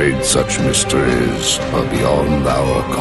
afraid such mysteries are beyond our.